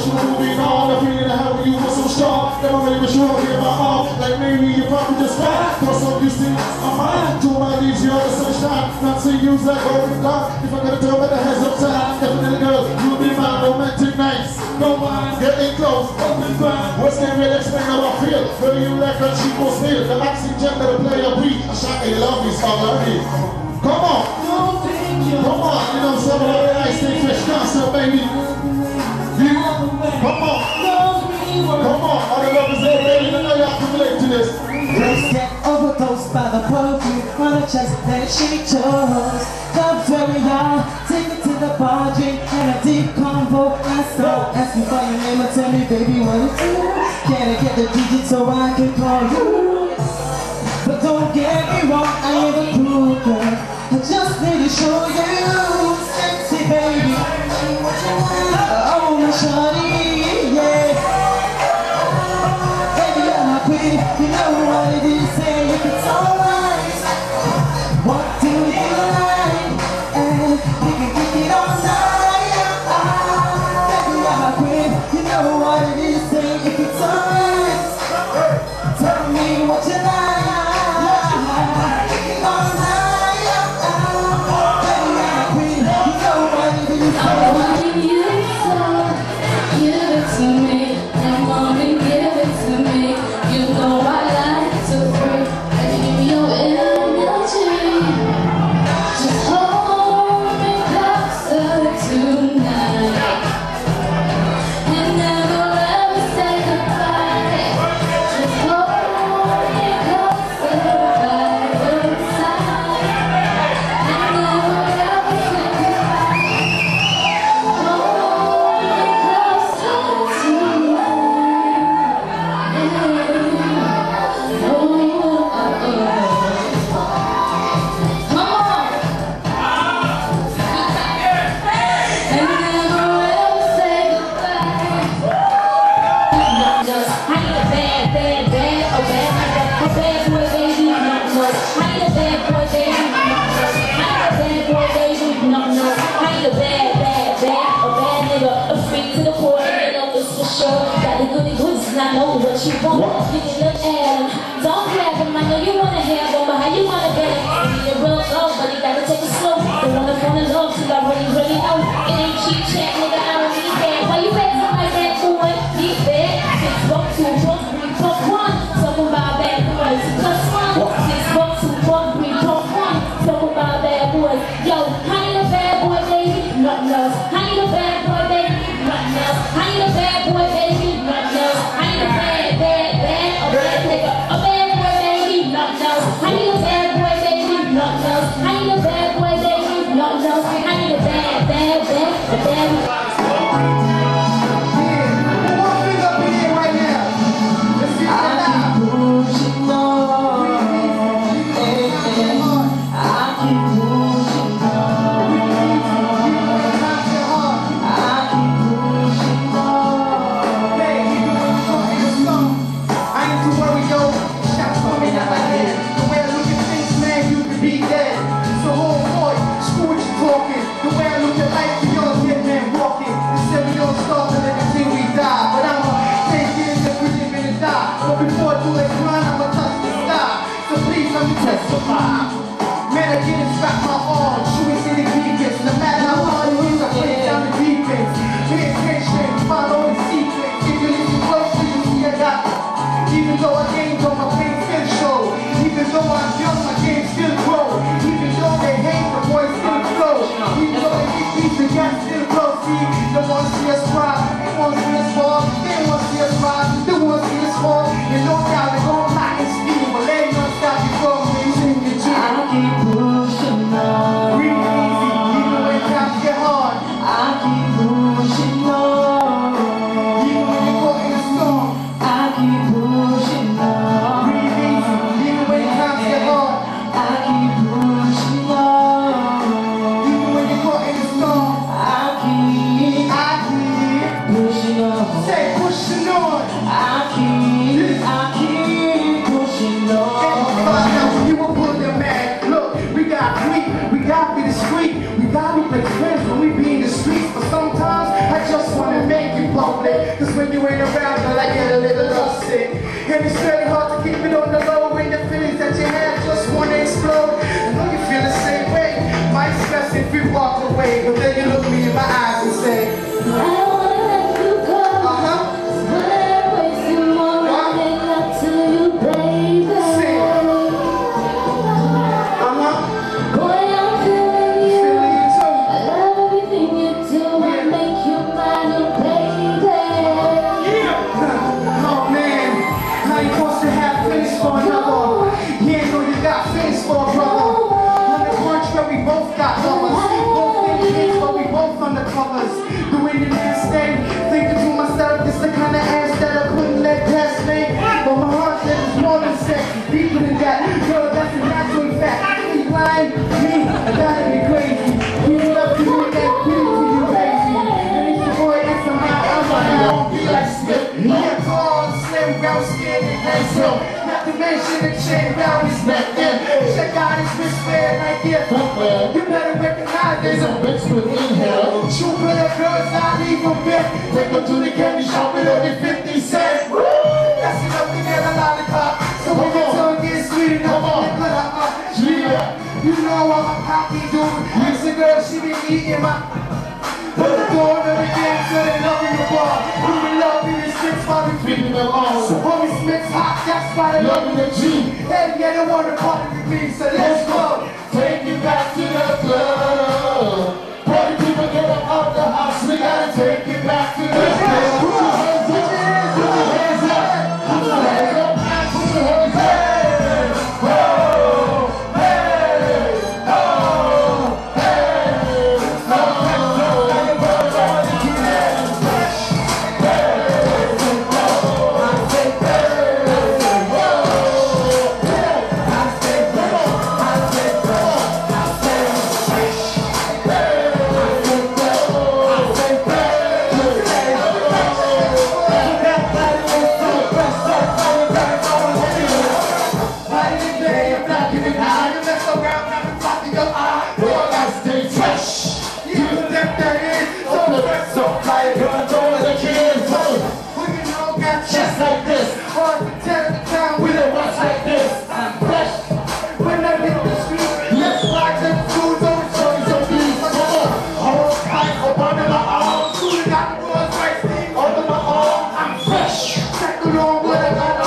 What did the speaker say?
Cause you wanna be on, I'm here to help you with some straw. Gotta make sure I my all. Like maybe you probably just got Cause I'm used to my mind. Do my leaves, you're the sunshine. Not to use that golden dark. If I gotta tell by the heads up time. Definitely girl, you'll be my romantic nights. No mind, getting close, open blind. What's that real explain how I feel? Will you like a cheap or steal? The oxygen that'll play a beat. I shot a love me, so I love. Come on. just then she chose. Come where we are, take it to the bar, drink and a deep convo. I start asking for your name and tell me, baby, what it's do? Can I get the digit so I can call you? But don't get me wrong, I ain't a cool girl. I just need to show you, sexy baby. Oh, oh my shawty, yeah. Baby, I'm pretty, you know what it is. Fascinating. Até. 不怕。you're around, but I get a little. And it's really hard to keep it on the low when the feelings that you have just wanna explode. I know you feel the same way. Might stress if we walk away, but then you I gotta be crazy. You and it's your boy, that's like Smith. Yeah, tall, slim, brown skin, and handsome. Not to mention the chain his neck. Check out his wristband. You better recognize There's a bitch within I them. Take her to the candy shop only 50 cents. girl, she be eating my... But the door never gets good love in the bar. We be loving the streets while we feeding the lawn. So homies mix hot, that's why they loving the G. And yeah, they wanna party with me, so let's go. Take you back to the club. Party people get up out the house, we gotta take it What about